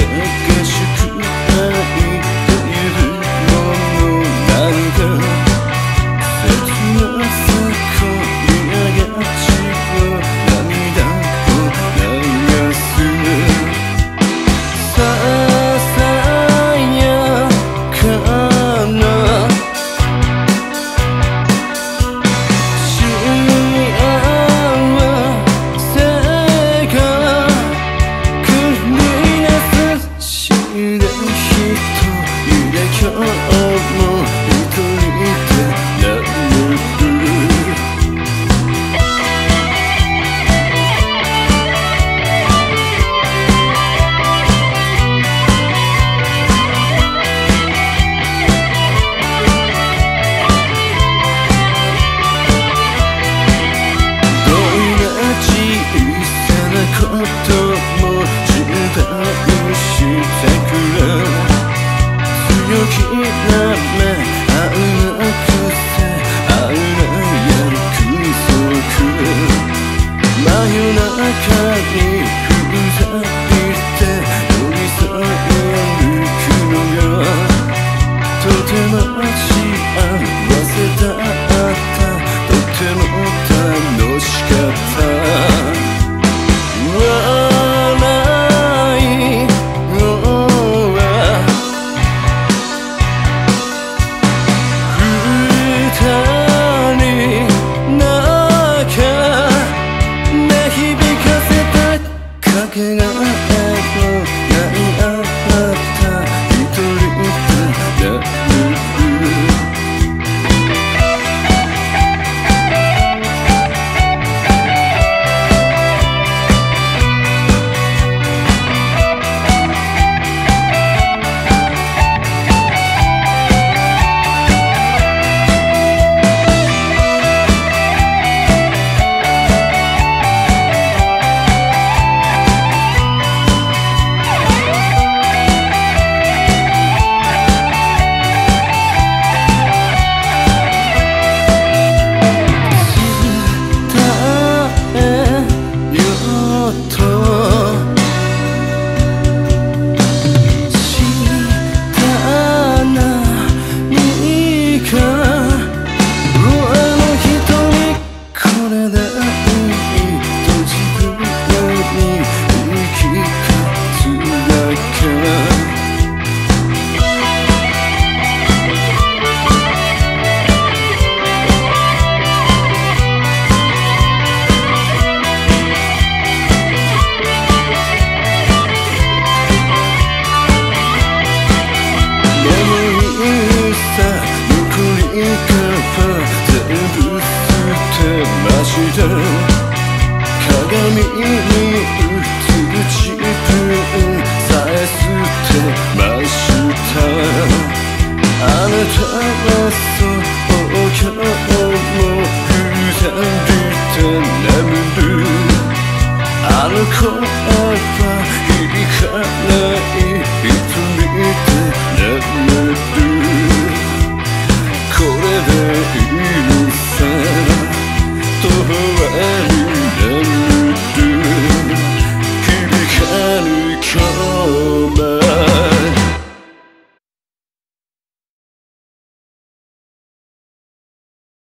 这个 America 鏡に映る自分さえ捨てましたあなたはそうもふざて眠る